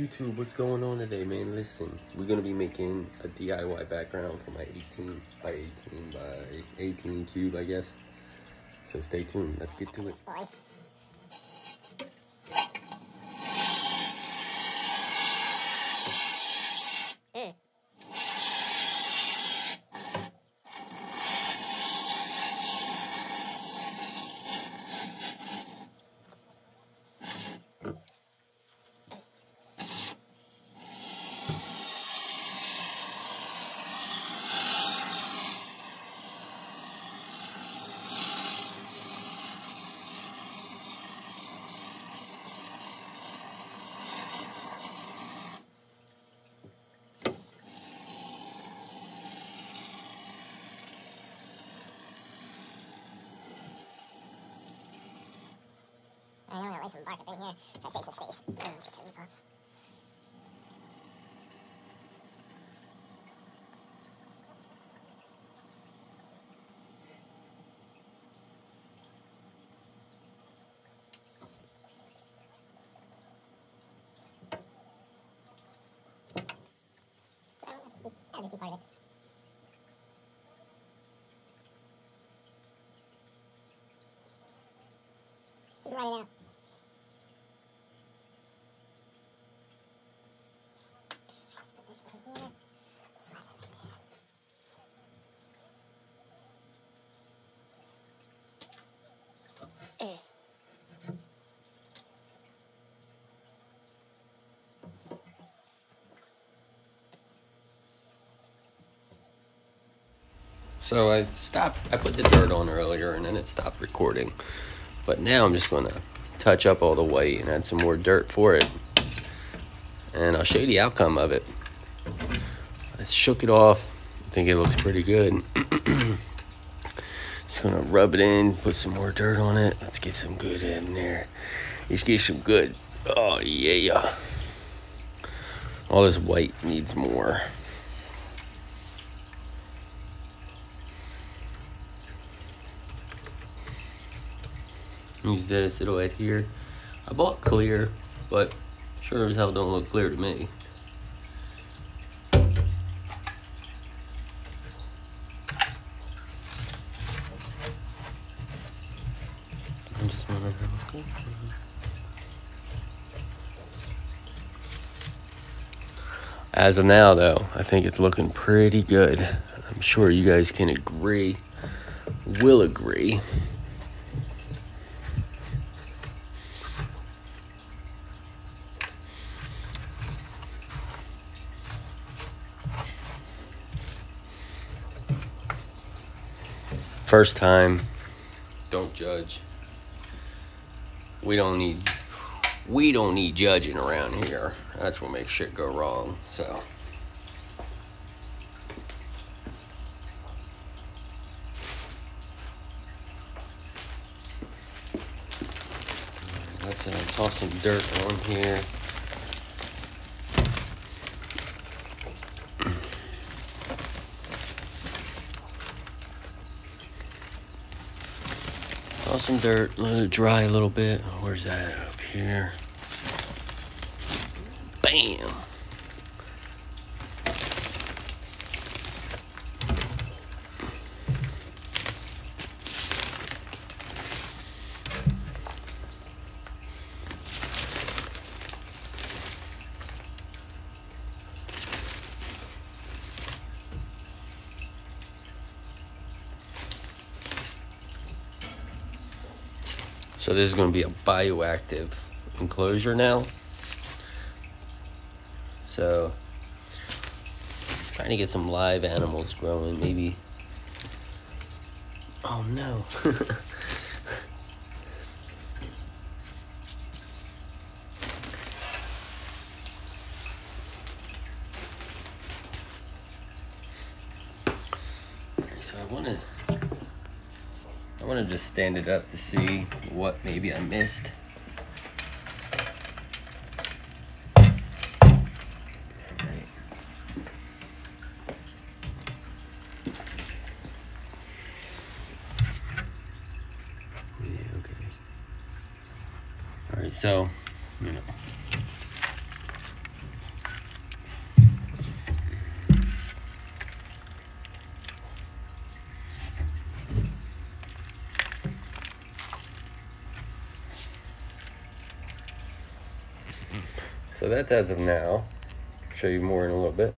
YouTube, what's going on today, man? Listen, we're gonna be making a DIY background for my 18 by 18 by 18 cube, I guess. So stay tuned. Let's get to it. Some bark up in here. Try to save some space. Mm, let's get that roof off. That'll just be part of it. You can run it out. Put this one here. Slide it in there. Eh. So I stopped, I put the dirt on earlier and then it stopped recording. But now I'm just gonna touch up all the white and add some more dirt for it. And I'll show you the outcome of it. I shook it off. I think it looks pretty good. just gonna rub it in, put some more dirt on it. Let's get some good in there. Let's get some good. Oh yeah. All this white needs more. Use this, it'll adhere. I bought clear, but sure as hell don't look clear to me. As of now, though, I think it's looking pretty good. I'm sure you guys can agree, will agree. First time, don't judge. We don't need we don't need judging around here. That's what makes shit go wrong. So let's uh, toss some dirt on here. Toss some dirt, let it dry a little bit. Where's that? Up here. Bam! So this is going to be a bioactive enclosure now. So trying to get some live animals growing, maybe. Oh no. so I want to I want to just stand it up to see what maybe I missed. So, you know. So that's as of now. Show you more in a little bit.